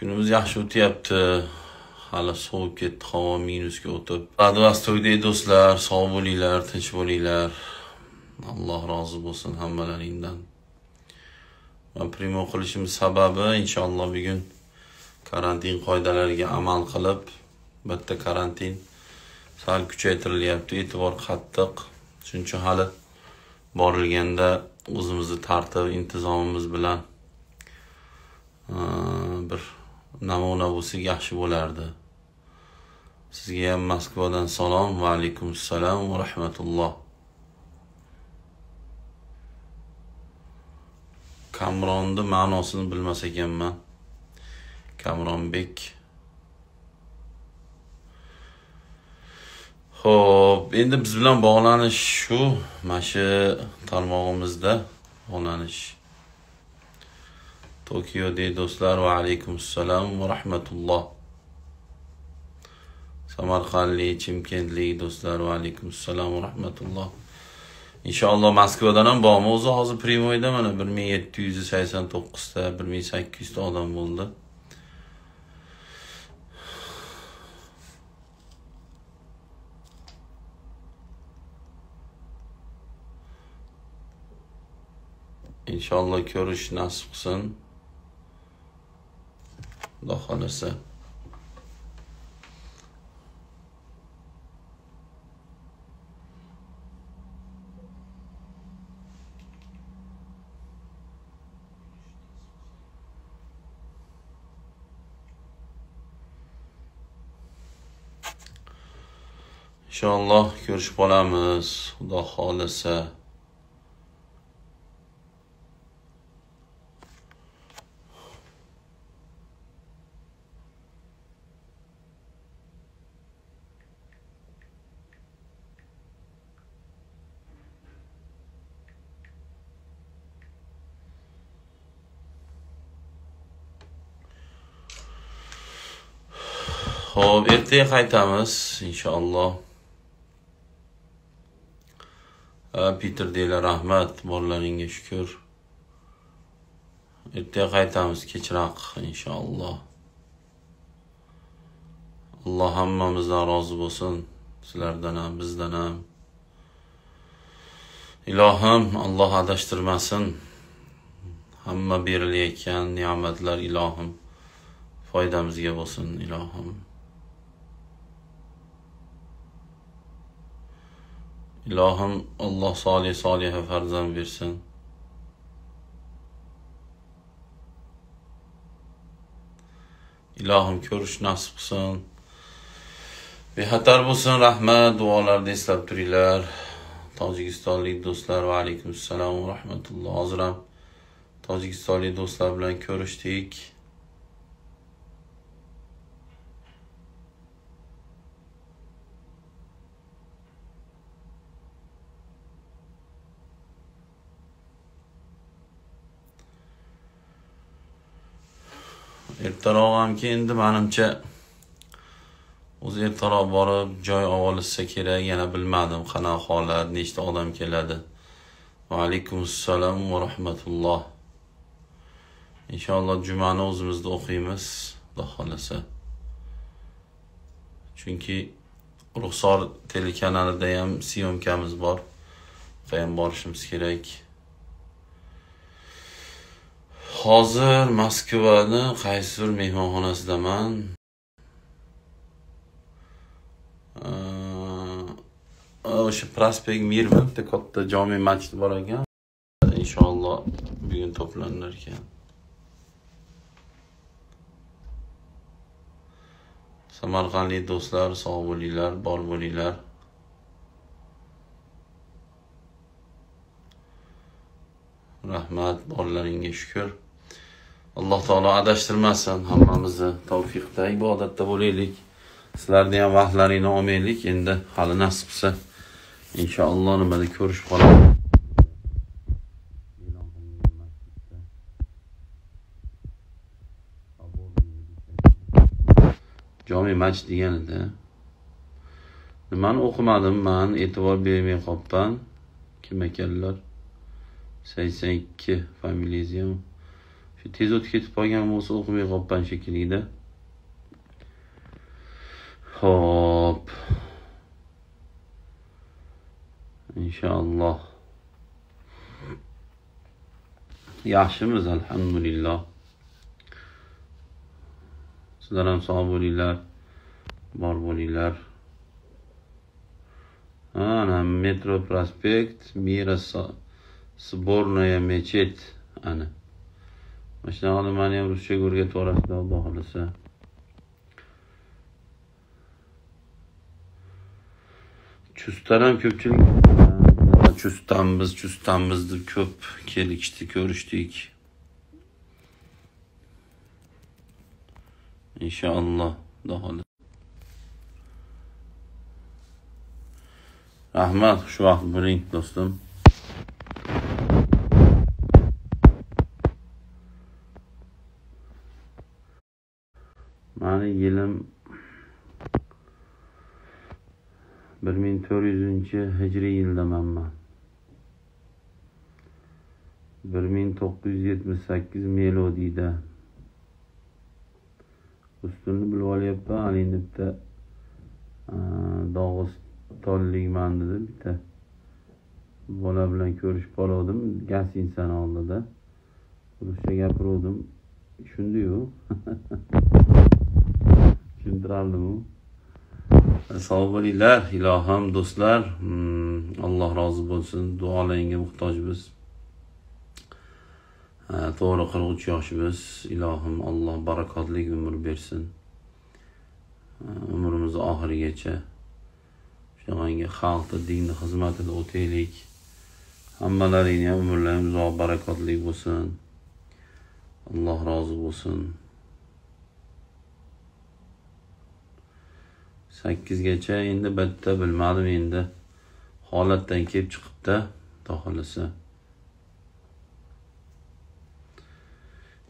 Kunimiz yaxshi o'tyapti. Hali sovib ketdi, havo minusga o'tib. Radvostoydagi do'stlar, sog' bo'linglar, tinch bo'linglar. Alloh rozi bo'lsin hammalaringdan. Va primo qilishimiz sababi inshaalloh bugun karantin qoidalariga amal qilib, bitta karantin sal kuchaytirilyapti, e'tibor qattiq. Shuning uchun hali borilganda o'zimizni tartib, intizomimiz bilan bir namuna bo'lsak yaxshi bo'lardi. Sizga ham Moskvadan salom va alaykum assalom va rahmatulloh. Kamronni ma'nosini bilmas ekanman. Kamronbek. Xo'p, endi biz bilan bog'lanish shu, mana shu tarmog'imizda bog'lanish. Tokiodagi do'stlar va alaykum assalom va rahmatulloh. Samarqandlik, Chimkentlik do'stlar va alaykum assalom va rahmatulloh. Inshaalloh Moskvadan ham bormi? O'zi hozir Primoyda mana 1789 ta, 1800 ta odam bo'ldi. Inshaalloh ko'rish nasib qilsin. Xudo xolasa. Inshaalloh ko'rishib qolamiz. Xudo xohlasa Xo'p, ertaga qaytamiz inshaalloh. Peter deylar rahmat, borlaringga shukr. Ertaga qaytamiz kechroq inshaalloh. Alloh hammamizdan rozi bo'lsin, sizlardan ham, bizdan ham. Ilohim Alloh adashtirmasin. Hamma berilayotgan ne'matlar ilohim foydamizga bo'lsin, ilohim. Ilohim Alloh solih soliha farzand bersin. Ilohim ko'rish nasib qilsin. Bexatar bo'lsin, rahmat, duolarda eslab turinglar. Tojikistonlik do'stlar va alaykum assalom va rahmatulloh. Hozir ham tojikistonlik do'stlar bilan ko'rishdik. Ertaroq hamki endi manimcha o'zi ertaroq borib joy olib olishsa kerak yana bilmadim qanaqa holat nechta odam keladi. Va alaykum assalom va rahmatulloh. Inshaalloh jumani o'zimizda o'qiymiz xudo xohlasa. Chunki ruxsor telekanalida ham syomkamiz bor. Ham borishimiz kerak? Hozir Moskvani qaysidir mehmonxonasidaman. O'sha Prospekt Mirmi bitta katta jome masjid bor ekan. Inshaalloh bugun to'planar ekan. Samarqandlik do'stlar, sog' bo'linglar, bor bo'linglar. Rahmat, borlaringga shukur alloh taolo adashtirmasin hammamizni tavfiqda ibodatda bo'laylik. Sizlarni ham vaqtlaringni olmaylik endi hali nasib qilsa inshaalloh nimada ko'rishib qolamiz. Jomiy masjid deganida nimani o'qimadim man e'tibor bermay qolibman. Kim ekanlar? Sakson ikki familiyangiz shu tez o'tib ketib qolgan bo'lsa o'qimay qolibman shekillida ho'p. Inshaalloh yaxshimiz alhamdulillah. Sizlar ham sog' bo'linglar bor bo'linglar. Ana metro prospekt mira сборная mechet ana. Mana shunaqa nimani ham ruschaga o'rgatib yuborasizlar xudo xohlasa. Chustdan ham ko'pchilik chustdanmiz chustdanmiz deb ko'p kelishdi ko'rishdik. Inshaalloh xudo xohlasa. Rahmat xushvaqt bo'ling do'stim. Bir ming to'rt yuzinchi hijriy yildamanman. bir ming to'qqiz yuz yetmish sakkiz melodiyda. Ustunni bilib olyapman haligi bitta dog'istonlikman dedi bitta bola bilan ko'rishib qoluvdim gasinsani oldida. Ruscha gapiruvdim. Tushundiyu tushuntirardimu sog' bo'linglar ilohim do'stlar mm, alloh rozi bo'lsin duolaringga muhtojmiz. To'g'ri qirq uch yoshmiz. Ilohim alloh barakotli umr bersin. Umrimizni oxirigacha. Shunaqangi xalqni dinni xizmatida o'taylik. Hammalaringni ham umrlaring uzoq barakotli bo'lsin. Alloh rozi bo'lsin. Sakkizgacha endi bitta bilmadim endi. Holatdan kelib chiqibdi xudo xohlasa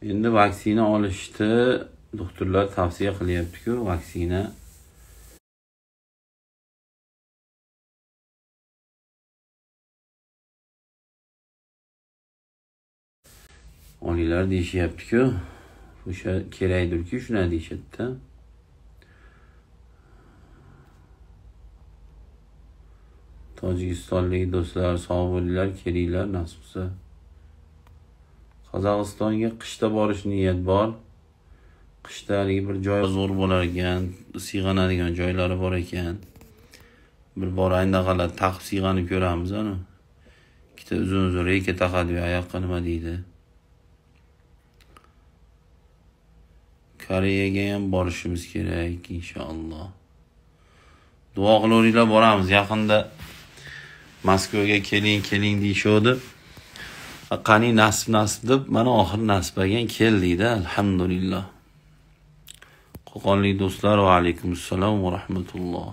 endi vaksina olishni doktorlar tavsiya qilyaptiku vaksina. Olinglar deyishyaptiku o'sha kerakdirku shunaqa deyishyapti. Tojikistonlik do'stlar sog' bo'linglar kelinglar nasib qilsa qozog'istonga qishda borish niyat bor. Qishda haligi bir joy zo'r bo'lar ekan siyg'anadigan joylari bor ekan. Bir bor anaqalar taqib siyg'anib ko'ramiz ani ikkita uzun uzun reyka taqadi oyoqqa nima deydi? Koreyaga ham borishimiz kerak inshaalloh. Duo qilaveringlar boramiz. Yaqinda moskvaga keling keling deyishuvdi qani nasib nasib deb mana oxiri nasib bo'lgan keldikda alhamdulillah. Qo'qonlik do'stlar va alaykum assalom va rahmatulloh.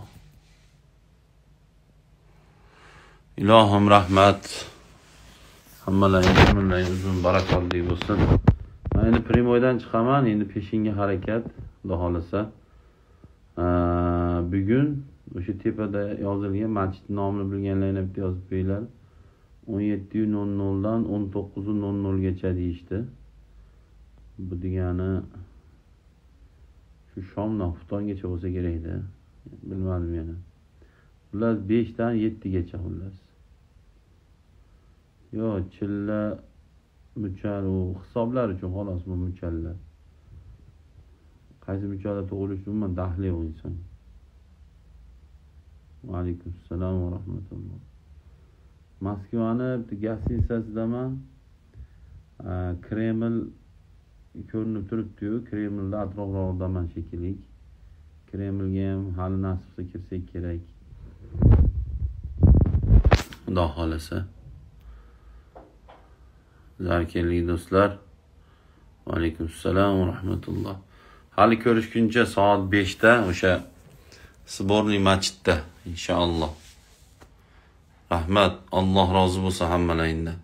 Ilohim rahmat. Hammalaring umrlaring uzun barakotli bo'lsin. Man endi primoydan chiqaman endi peshinga harakat xudo xohlasa. Bugun o'sha tepada yozilgan masjid nomini bilganlarni bitta yozib qo'yinglar. o'n yettiyu nol noldan o'n to'qqizu nol nolgacha deyishdi. Bu degani shu shomdan xuftongacha bo'lsa kerakda bilmadim yana. Xullas beshdan yettigacha xullas. Yo chilla muchal u hisoblar uchun xolos bu muchallar. Qaysi muchalda tug'ilishi umuman daxli yo'q inson. Vaalaykum assalom va rahmatulloh. Moskvani bitta gostinitsasidaman kreml ko'rinib turibdiyu kremlni atrofroqdaman shekilli. Kremlga ham hali nasib qilsa kirsak kerak. Xudo xohlasa. Zarkelli do'stlar vaalaykum assalom va rahmatulloh. Hali ko'rishguncha soat beshda o'sha сборный masjidda inshaalloh rahmat alloh rozi bo'lsin hammalaringdan